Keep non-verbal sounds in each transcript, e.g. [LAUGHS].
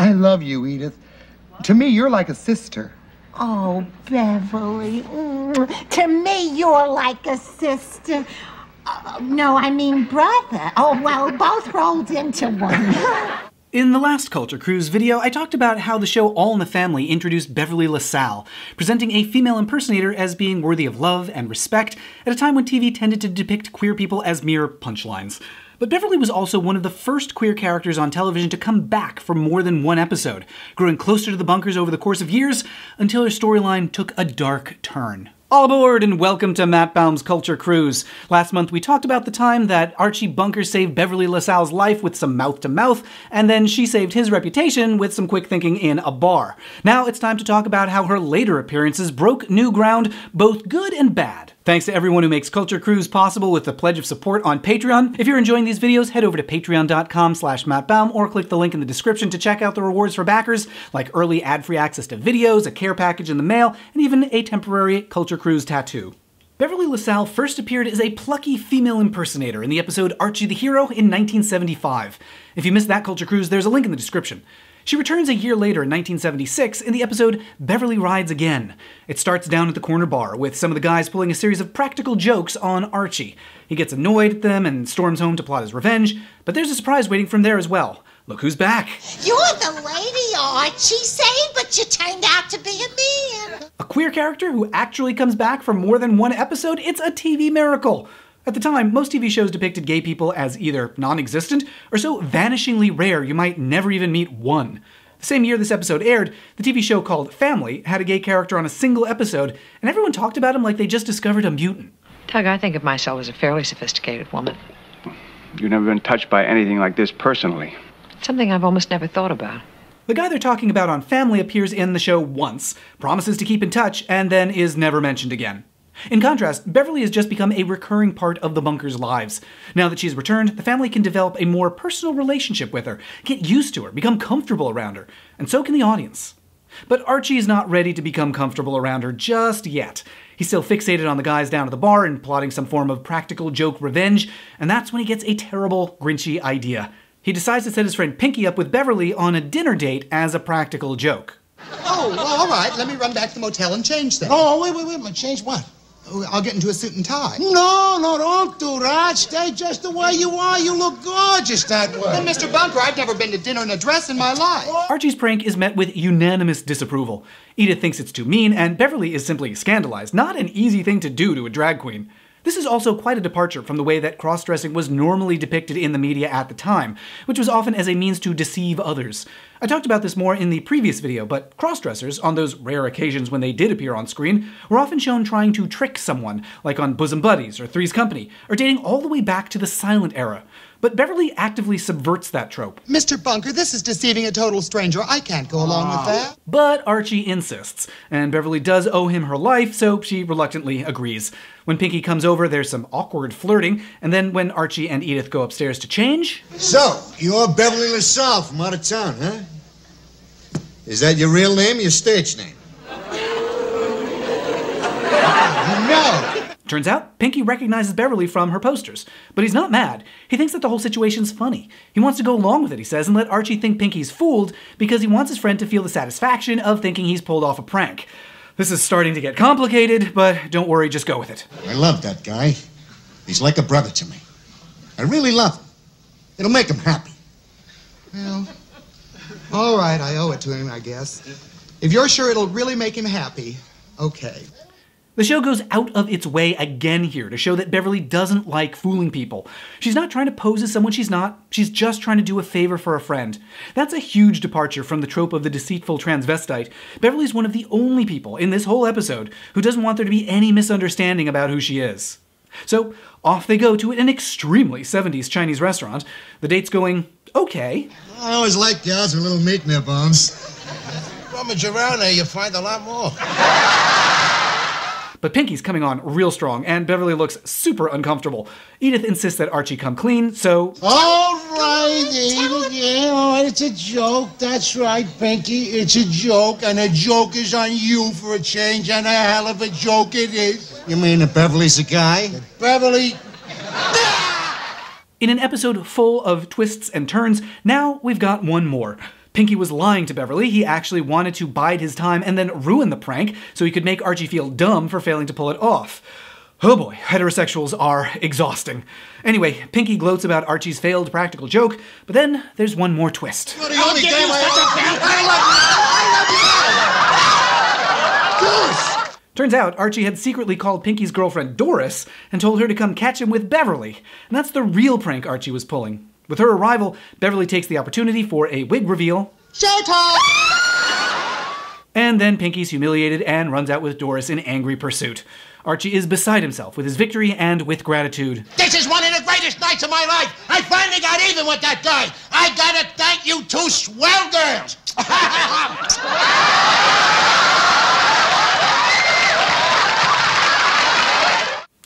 I love you, Edith. To me, you're like a sister. Oh, Beverly. Mm, to me, you're like a sister. Uh, no, I mean brother. Oh, well, both rolled into one. [LAUGHS] In the last Culture Cruise video, I talked about how the show All in the Family introduced Beverly LaSalle, presenting a female impersonator as being worthy of love and respect at a time when TV tended to depict queer people as mere punchlines. But Beverly was also one of the first queer characters on television to come back for more than one episode, growing closer to the bunkers over the course of years until her storyline took a dark turn. All aboard and welcome to Matt Baume's Culture Cruise. Last month we talked about the time that Archie Bunker saved Beverly LaSalle's life with some mouth to mouth, and then she saved his reputation with some quick thinking in a bar. Now it's time to talk about how her later appearances broke new ground, both good and bad. Thanks to everyone who makes Culture Cruise possible with the pledge of support on Patreon. If you're enjoying these videos, head over to patreon.com slash mattbaume or click the link in the description to check out the rewards for backers, like early ad-free access to videos, a care package in the mail, and even a temporary Culture Cruise tattoo. Beverly LaSalle first appeared as a plucky female impersonator in the episode Archie the Hero in 1975. If you missed that Culture Cruise, there's a link in the description. She returns a year later in 1976 in the episode Beverly Rides Again. It starts down at the corner bar with some of the guys pulling a series of practical jokes on Archie. He gets annoyed at them and storms home to plot his revenge, but there's a surprise waiting from there as well. Look who's back. You're the lady Archie saved, but you turned out to be a man. A queer character who actually comes back for more than one episode? It's a TV miracle. At the time, most TV shows depicted gay people as either non existent or so vanishingly rare you might never even meet one. The same year this episode aired, the TV show called Family had a gay character on a single episode, and everyone talked about him like they just discovered a mutant. Tug, I think of myself as a fairly sophisticated woman. You've never been touched by anything like this personally. It's something I've almost never thought about. The guy they're talking about on Family appears in the show once, promises to keep in touch, and then is never mentioned again. In contrast, Beverly has just become a recurring part of the bunker's lives. Now that she's returned, the family can develop a more personal relationship with her, get used to her, become comfortable around her, and so can the audience. But Archie is not ready to become comfortable around her just yet. He's still fixated on the guys down at the bar and plotting some form of practical joke revenge, and that's when he gets a terrible, grinchy idea. He decides to set his friend Pinky up with Beverly on a dinner date as a practical joke. Oh, well, all right. Let me run back to the motel and change then. Oh, wait, wait, wait. Change what? I'll get into a suit and tie. No, no, don't do that. Stay just the way you are. You look gorgeous that way. Well, Mr. Bunker, I've never been to dinner in a dress in my life. Archie's prank is met with unanimous disapproval. Edith thinks it's too mean, and Beverly is simply scandalized. Not an easy thing to do to a drag queen. This is also quite a departure from the way that cross dressing was normally depicted in the media at the time, which was often as a means to deceive others. I talked about this more in the previous video, but cross-dressers, on those rare occasions when they did appear on screen, were often shown trying to trick someone, like on Bosom Buddies or Three's Company, or dating all the way back to the silent era. But Beverly actively subverts that trope. Mr. Bunker, this is deceiving a total stranger. I can't go along with that. But Archie insists, and Beverly does owe him her life, so she reluctantly agrees. When Pinky comes over, there's some awkward flirting, and then when Archie and Edith go upstairs to change. So, you're Beverly LaSalle from out of town, huh? Is that your real name or your stage name? No. Turns out, Pinky recognizes Beverly from her posters, but he's not mad. He thinks that the whole situation's funny. He wants to go along with it, he says, and let Archie think Pinky's fooled because he wants his friend to feel the satisfaction of thinking he's pulled off a prank. This is starting to get complicated, but don't worry, just go with it. I love that guy. He's like a brother to me. I really love him. It'll make him happy. Well, all right, I owe it to him, I guess. If you're sure it'll really make him happy, okay. The show goes out of its way again here to show that Beverly doesn't like fooling people. She's not trying to pose as someone she's not, she's just trying to do a favor for a friend. That's a huge departure from the trope of the deceitful transvestite. Beverly's one of the only people in this whole episode who doesn't want there to be any misunderstanding about who she is. So off they go to an extremely 70s Chinese restaurant. The date's going okay. I always like gals with a little meat in their bones. Rummage around there, you find a lot more. But Pinky's coming on real strong, and Beverly looks super uncomfortable. Edith insists that Archie come clean, so. All right, Edith, yeah, all right, it's a joke. That's right, Pinky. It's a joke, and a joke is on you for a change, and a hell of a joke it is. You mean that Beverly's a guy? Beverly. In an episode full of twists and turns, now we've got one more. Pinky was lying to Beverly. He actually wanted to bide his time and then ruin the prank so he could make Archie feel dumb for failing to pull it off. Oh boy, heterosexuals are exhausting. Anyway, Pinky gloats about Archie's failed practical joke, but then there's one more twist. You're the only game I love you. Turns out Archie had secretly called Pinky's girlfriend Doris and told her to come catch him with Beverly. And that's the real prank Archie was pulling. With her arrival, Beverly takes the opportunity for a wig reveal. Showtime! And then Pinky's humiliated and runs out with Doris in angry pursuit. Archie is beside himself with his victory and with gratitude. This is one of the greatest nights of my life. I finally got even with that guy. I gotta thank you two swell girls. [LAUGHS]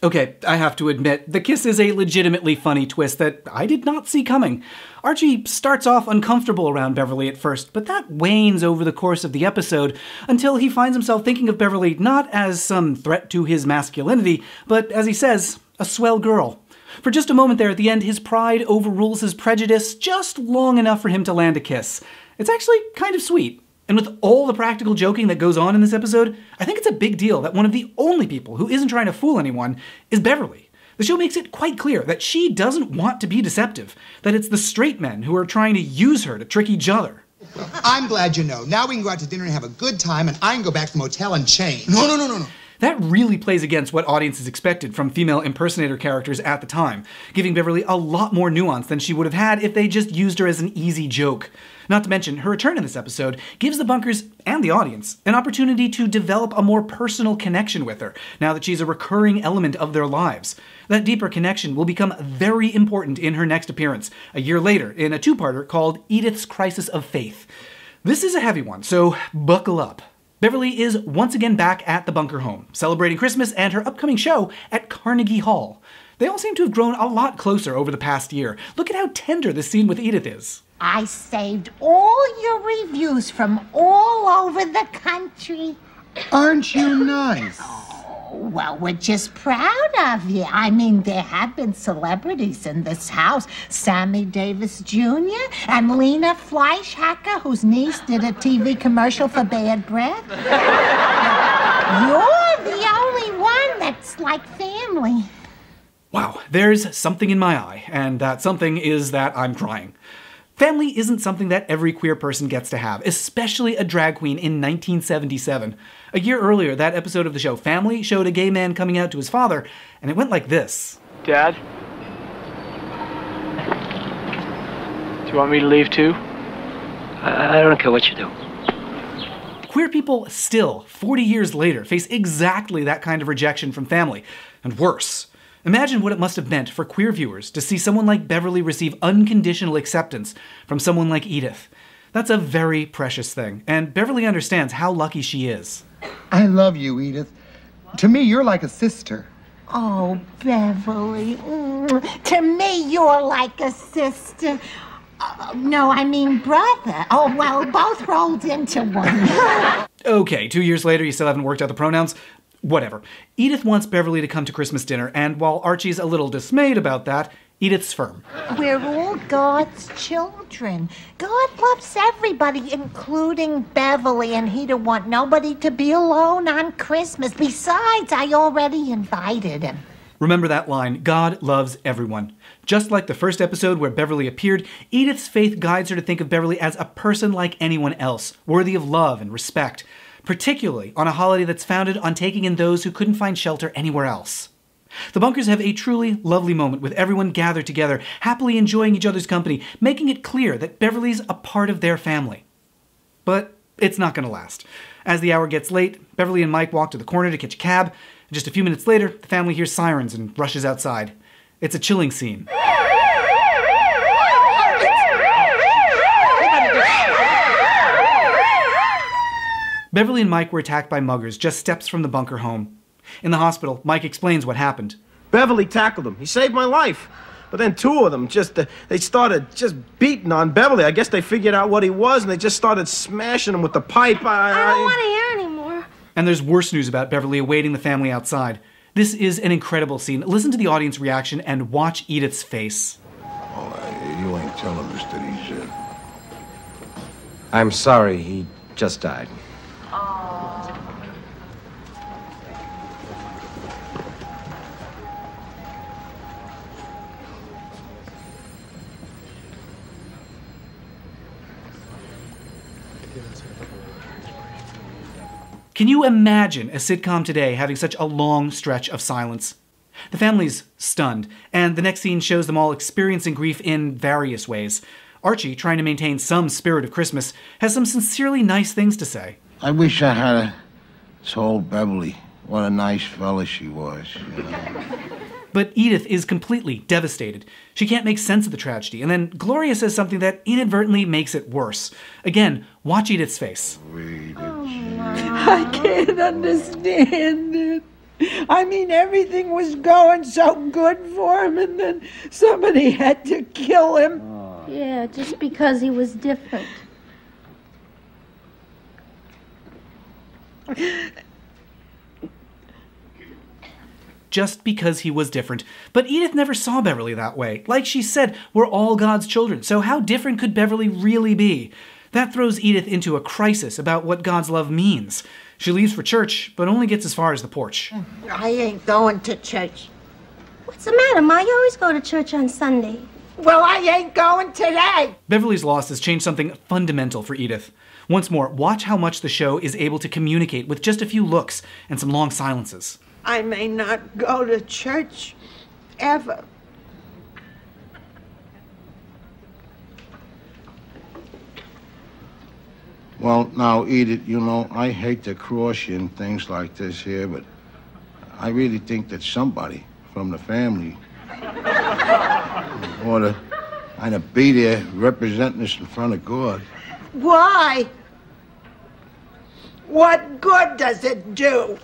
Okay, I have to admit, the kiss is a legitimately funny twist that I did not see coming. Archie starts off uncomfortable around Beverly at first, but that wanes over the course of the episode until he finds himself thinking of Beverly not as some threat to his masculinity, but as he says, a swell girl. For just a moment there at the end, his pride overrules his prejudice just long enough for him to land a kiss. It's actually kind of sweet. And with all the practical joking that goes on in this episode, I think it's a big deal that one of the only people who isn't trying to fool anyone is Beverly. The show makes it quite clear that she doesn't want to be deceptive, that it's the straight men who are trying to use her to trick each other. I'm glad you know. Now we can go out to dinner and have a good time, and I can go back to the motel and change. no, no, no, no, no. That really plays against what audiences expected from female impersonator characters at the time, giving Beverly a lot more nuance than she would have had if they just used her as an easy joke. Not to mention, her return in this episode gives the bunkers and the audience an opportunity to develop a more personal connection with her, now that she's a recurring element of their lives. That deeper connection will become very important in her next appearance, a year later, in a two parter called Edith's Crisis of Faith. This is a heavy one, so buckle up. Beverly is once again back at the bunker home, celebrating Christmas and her upcoming show at Carnegie Hall. They all seem to have grown a lot closer over the past year. Look at how tender this scene with Edith is. I saved all your reviews from all over the country. Aren't you nice? [LAUGHS] Well, we're just proud of you. I mean, there have been celebrities in this house Sammy Davis Jr. and Lena Fleischhacker, whose niece did a TV commercial for Bad Breath. You're the only one that's like family. Wow, there's something in my eye, and that something is that I'm crying. Family isn't something that every queer person gets to have, especially a drag queen in 1977. A year earlier, that episode of the show Family showed a gay man coming out to his father, and it went like this. Dad? Do you want me to leave too? I, I don't care what you do. Queer people still, 40 years later, face exactly that kind of rejection from family, and worse. Imagine what it must have meant for queer viewers to see someone like Beverly receive unconditional acceptance from someone like Edith. That's a very precious thing, and Beverly understands how lucky she is. I love you, Edith. To me, you're like a sister. Oh, Beverly. mm, To me, you're like a sister. Uh, no, I mean brother. Oh, well, both rolled into one. [LAUGHS] Okay, two years later, you still haven't worked out the pronouns? Whatever. Edith wants Beverly to come to Christmas dinner, and while Archie's a little dismayed about that, Edith's firm. We're all God's children. God loves everybody, including Beverly, and he don't want nobody to be alone on Christmas. Besides, I already invited him. Remember that line God loves everyone. Just like the first episode where Beverly appeared, Edith's faith guides her to think of Beverly as a person like anyone else, worthy of love and respect, particularly on a holiday that's founded on taking in those who couldn't find shelter anywhere else. The bunkers have a truly lovely moment with everyone gathered together, happily enjoying each other's company, making it clear that Beverly's a part of their family. But it's not going to last. As the hour gets late, Beverly and Mike walk to the corner to catch a cab. Just a few minutes later, the family hears sirens and rushes outside. It's a chilling scene. Beverly and Mike were attacked by muggers just steps from the bunker home. In the hospital, Mike explains what happened. Beverly tackled him. He saved my life. But then two of them just, uh, they started just beating on Beverly. I guess they figured out what he was and they just started smashing him with the pipe. I, I don't want to hear anymore. And there's worse news about Beverly awaiting the family outside. This is an incredible scene. Listen to the audience reaction and watch Edith's face. Oh, you ain't telling us that he's, uh, I'm sorry, he just died. Can you imagine a sitcom today having such a long stretch of silence? The family's stunned, and the next scene shows them all experiencing grief in various ways. Archie, trying to maintain some spirit of Christmas, has some sincerely nice things to say. I wish I had a told Beverly what a nice fella she was. You know? [LAUGHS] But Edith is completely devastated. She can't make sense of the tragedy, and then Gloria says something that inadvertently makes it worse. Again, watch Edith's face. I can't understand it. I mean, everything was going so good for him, and then somebody had to kill him. Yeah, just because he was different. just because he was different. But Edith never saw Beverly that way. Like she said, we're all God's children, so how different could Beverly really be? That throws Edith into a crisis about what God's love means. She leaves for church, but only gets as far as the porch. I ain't going to church. What's the matter, Ma? You always go to church on Sunday. Well, I ain't going today. Beverly's loss has changed something fundamental for Edith. Once more, watch how much the show is able to communicate with just a few looks and some long silences. I may not go to church ever. Well, now, Edith, you know, I hate to cross you and things like this here, but I really think that somebody from the family [LAUGHS] ought to kind of be there representing us in front of God. Why? What good does it do?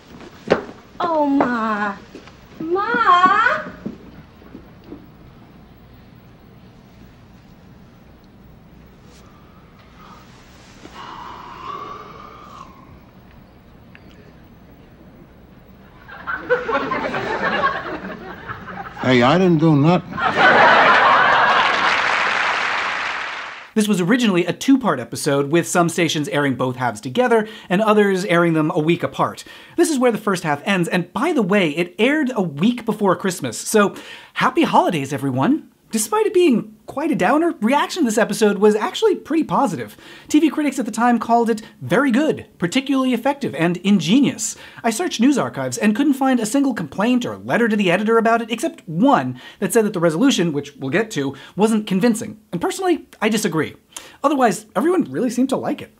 Oh, Ma. Ma! Hey, I didn't do nothing. This was originally a two part episode, with some stations airing both halves together and others airing them a week apart. This is where the first half ends, and by the way, it aired a week before Christmas, so happy holidays, everyone! Despite it being quite a downer, reaction to this episode was actually pretty positive. TV critics at the time called it very good, particularly effective, and ingenious. I searched news archives and couldn't find a single complaint or letter to the editor about it, except one that said that the resolution, which we'll get to, wasn't convincing. And personally, I disagree. Otherwise, everyone really seemed to like it.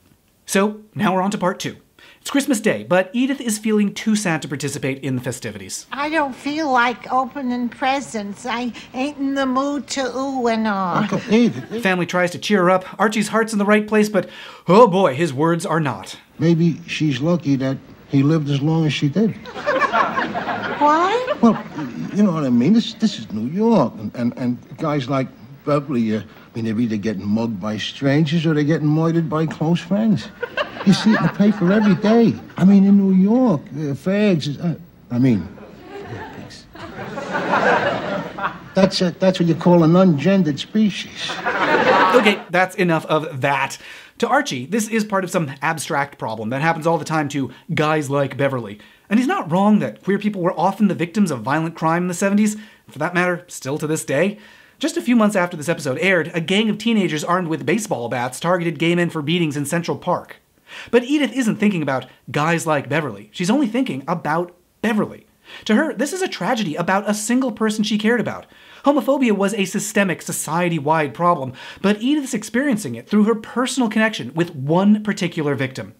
So, now we're on to part two. It's Christmas Day, but Edith is feeling too sad to participate in the festivities. I don't feel like opening presents. I ain't in the mood to ooh and ah. The family tries to cheer her up. Archie's heart's in the right place, but oh boy, his words are not. Maybe she's lucky that he lived as long as she did. What? Well, you know what I mean. This this is New York, and and, and guys like Beverly, uh, I mean, they're either getting mugged by strangers or they're getting murdered by close friends. You see it in the paper every day. I mean, in New York, uh, fags. Is, uh, I mean. That's a, that's what you call an ungendered species. Okay, that's enough of that. To Archie, this is part of some abstract problem that happens all the time to guys like Beverly. And he's not wrong that queer people were often the victims of violent crime in the 70s, for that matter, still to this day. Just a few months after this episode aired, a gang of teenagers armed with baseball bats targeted gay men for beatings in Central Park. But Edith isn't thinking about guys like Beverly. She's only thinking about Beverly. To her, this is a tragedy about a single person she cared about. Homophobia was a systemic, society wide problem, but Edith's experiencing it through her personal connection with one particular victim.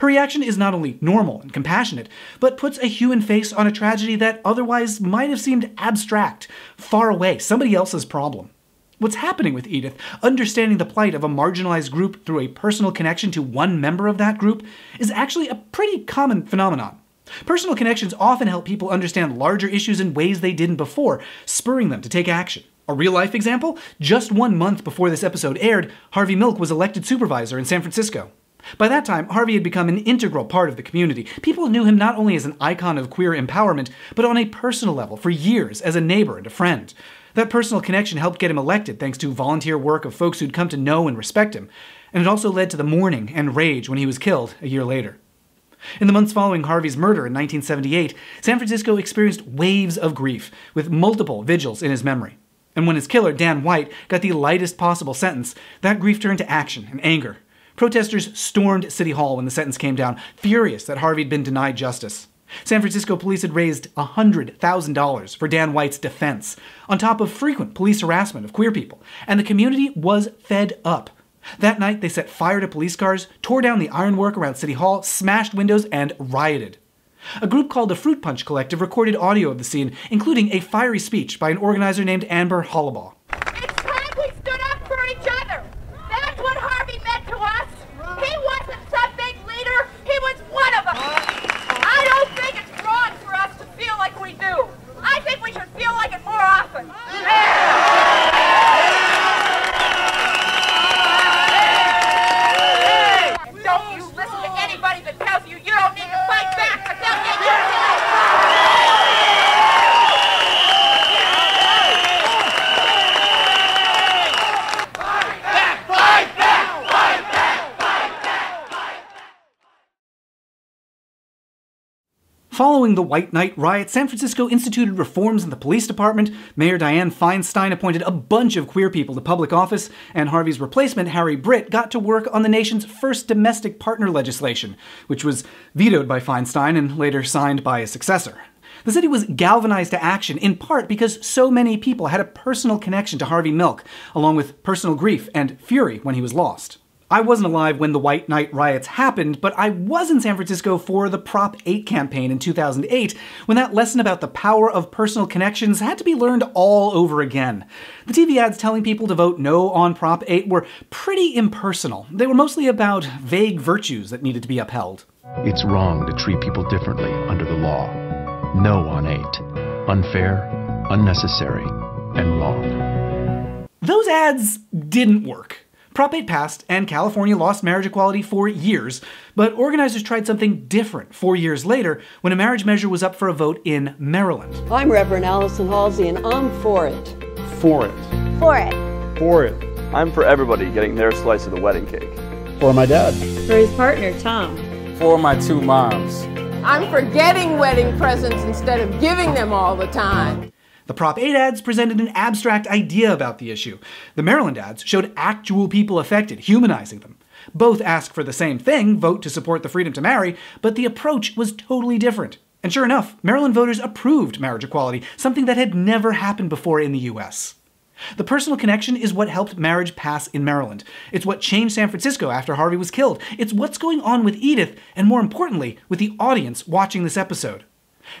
Her reaction is not only normal and compassionate, but puts a human face on a tragedy that otherwise might have seemed abstract, far away, somebody else's problem. What's happening with Edith, understanding the plight of a marginalized group through a personal connection to one member of that group, is actually a pretty common phenomenon. Personal connections often help people understand larger issues in ways they didn't before, spurring them to take action. A real life example? Just one month before this episode aired, Harvey Milk was elected supervisor in San Francisco. By that time, Harvey had become an integral part of the community. People knew him not only as an icon of queer empowerment, but on a personal level for years as a neighbor and a friend. That personal connection helped get him elected thanks to volunteer work of folks who'd come to know and respect him. and it also led to the mourning and rage when he was killed a year later. In the months following Harvey's murder in 1978, San Francisco experienced waves of grief, with multiple vigils in his memory. And when his killer, Dan White, got the lightest possible sentence, that grief turned to action and anger. Protesters stormed City Hall when the sentence came down, furious that Harvey'd been denied justice. San Francisco police had raised $100,000 for Dan White's defense, on top of frequent police harassment of queer people, and the community was fed up. That night, they set fire to police cars, tore down the ironwork around City Hall, smashed windows, and rioted. A group called the Fruit Punch Collective recorded audio of the scene, including a fiery speech by an organizer named Amber Hollibaugh. It's time we stood up for each other. That's what Harvey meant to us. He wasn't some big leader. He was one of us. I don't think it's wrong for us to feel like we do. I think we should feel like it more often. Don't you listen to anybody that tells you you don't need to fight back because they'll get you Following the White Night riot, San Francisco instituted reforms in the police department, Mayor Dianne Feinstein appointed a bunch of queer people to public office, and Harvey's replacement, Harry Britt, got to work on the nation's first domestic partner legislation, which was vetoed by Feinstein and later signed by his successor. The city was galvanized to action in part because so many people had a personal connection to Harvey Milk, along with personal grief and fury when he was lost. I wasn't alive when the White Night riots happened, but I was in San Francisco for the Prop 8 campaign in 2008, when that lesson about the power of personal connections had to be learned all over again. The TV ads telling people to vote no on Prop 8 were pretty impersonal. They were mostly about vague virtues that needed to be upheld. It's wrong to treat people differently under the law. No on 8. Unfair, unnecessary, and wrong. Those ads didn't work. Prop 8 passed, and California lost marriage equality for years, but organizers tried something different four years later when a marriage measure was up for a vote in Maryland. I'm Reverend Allison Halsey, and I'm for it. For it. For it. For it. I'm for everybody getting their slice of the wedding cake. For my dad. For his partner, Tom. For my two moms. I'm for getting wedding presents instead of giving them all the time. The Prop 8 ads presented an abstract idea about the issue. The Maryland ads showed actual people affected, humanizing them. Both asked for the same thing vote to support the freedom to marry, but the approach was totally different. And sure enough, Maryland voters approved marriage equality, something that had never happened before in the US. The personal connection is what helped marriage pass in Maryland. It's what changed San Francisco after Harvey was killed. It's what's going on with Edith, and more importantly, with the audience watching this episode.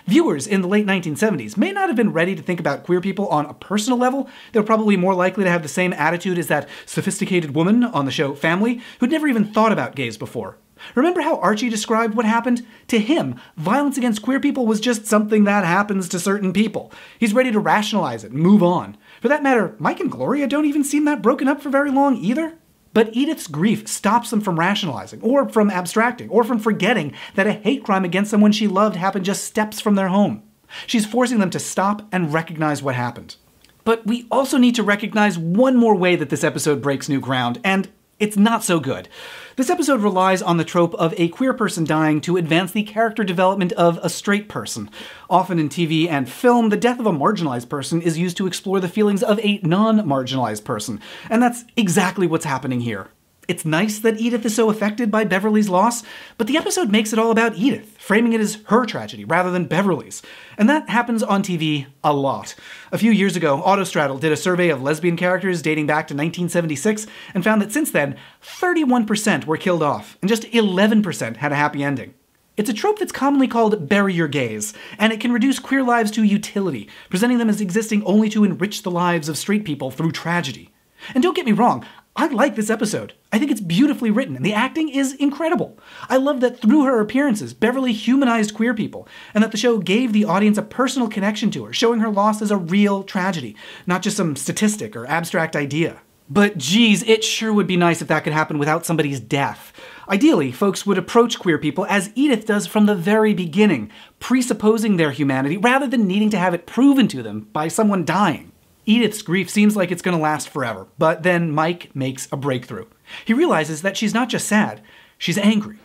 Viewers in the late 1970s may not have been ready to think about queer people on a personal level. They were probably more likely to have the same attitude as that sophisticated woman on the show Family, who'd never even thought about gays before. Remember how Archie described what happened? To him, violence against queer people was just something that happens to certain people. He's ready to rationalize it and move on. For that matter, Mike and Gloria don't even seem that broken up for very long either. But Edith's grief stops them from rationalizing, or from abstracting, or from forgetting that a hate crime against someone she loved happened just steps from their home. She's forcing them to stop and recognize what happened. But we also need to recognize one more way that this episode breaks new ground, and it's not so good. This episode relies on the trope of a queer person dying to advance the character development of a straight person. Often in TV and film, the death of a marginalized person is used to explore the feelings of a non marginalized person, and that's exactly what's happening here. It's nice that Edith is so affected by Beverly's loss, but the episode makes it all about Edith, framing it as her tragedy rather than Beverly's. And that happens on TV a lot. A few years ago, Autostraddle did a survey of lesbian characters dating back to 1976 and found that since then, 31% were killed off, and just 11% had a happy ending. It's a trope that's commonly called bury your gays, and it can reduce queer lives to utility, presenting them as existing only to enrich the lives of straight people through tragedy. And don't get me wrong, I like this episode. I think it's beautifully written, and the acting is incredible. I love that through her appearances, Beverly humanized queer people, and that the show gave the audience a personal connection to her, showing her loss as a real tragedy, not just some statistic or abstract idea. But geez, it sure would be nice if that could happen without somebody's death. Ideally, folks would approach queer people as Edith does from the very beginning, presupposing their humanity rather than needing to have it proven to them by someone dying. Edith's grief seems like it's going to last forever, but then Mike makes a breakthrough. He realizes that she's not just sad, she's angry.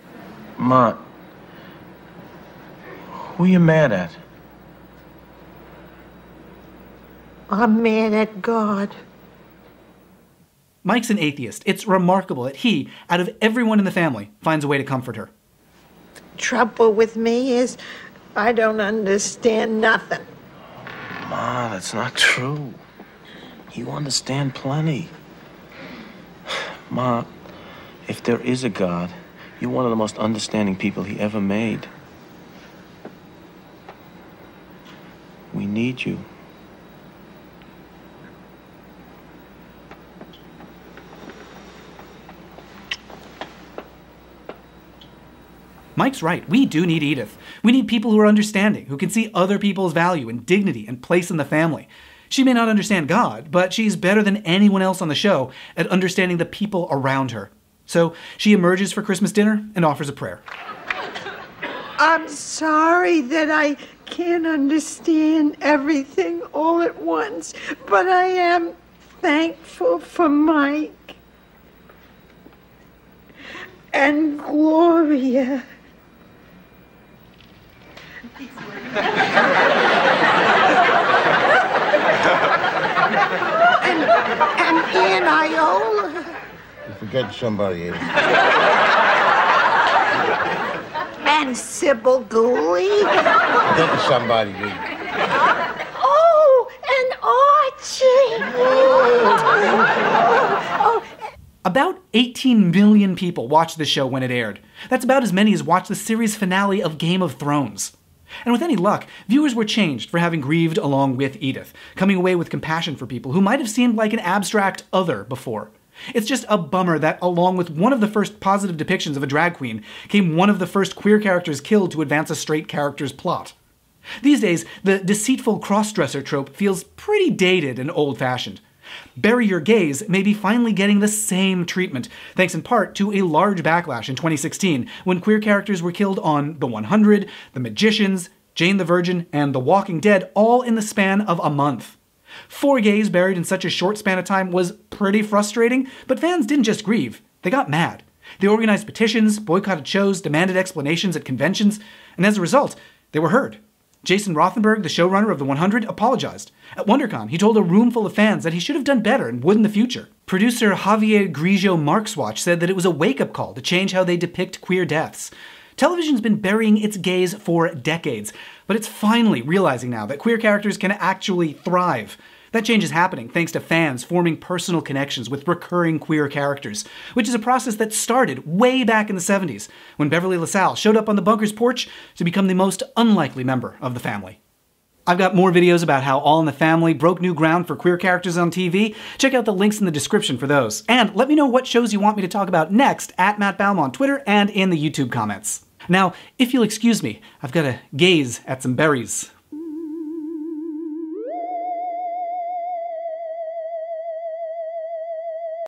Ma, who are you mad at? I'm mad at God. Mike's an atheist. It's remarkable that he, out of everyone in the family, finds a way to comfort her. Trouble with me is I don't understand nothing. Ma, that's not true. You understand plenty. Ma, if there is a God, you're one of the most understanding people he ever made. We need you. Mike's right. We do need Edith. We need people who are understanding, who can see other people's value and dignity and place in the family. She may not understand God, but she's better than anyone else on the show at understanding the people around her. So she emerges for Christmas dinner and offers a prayer. I'm sorry that I can't understand everything all at once, but I am thankful for Mike and Gloria. and, and Aunt Iola. You forget somebody. Edith. And Sybil Gooley. Forgetting somebody. Edith. Oh, and Archie. Oh, About 18 million people watched the show when it aired. That's about as many as watched the series finale of Game of Thrones. And with any luck, viewers were changed for having grieved along with Edith, coming away with compassion for people who might have seemed like an abstract other before. It's just a bummer that, along with one of the first positive depictions of a drag queen, came one of the first queer characters killed to advance a straight character's plot. These days, the deceitful crossdresser trope feels pretty dated and old fashioned. Bury Your Gays may be finally getting the same treatment, thanks in part to a large backlash in 2016 when queer characters were killed on The 100, The Magicians, Jane the Virgin, and The Walking Dead all in the span of a month. Four gays buried in such a short span of time was pretty frustrating, but fans didn't just grieve, they got mad. They organized petitions, boycotted shows, demanded explanations at conventions, and as a result, they were heard. Jason Rothenberg, the showrunner of The 100, apologized. At WonderCon, he told a room full of fans that he should have done better and would in the future. Producer Javier Grillo-Marxuach said that it was a wake up call to change how they depict queer deaths. Television's been burying its gays for decades, but it's finally realizing now that queer characters can actually thrive. That change is happening thanks to fans forming personal connections with recurring queer characters, which is a process that started way back in the 70s when Beverly LaSalle showed up on the bunker's porch to become the most unlikely member of the family. I've got more videos about how All in the Family broke new ground for queer characters on TV. Check out the links in the description for those. And let me know what shows you want me to talk about next at Matt Baume on Twitter and in the YouTube comments. Now, if you'll excuse me, I've got to gaze at some berries.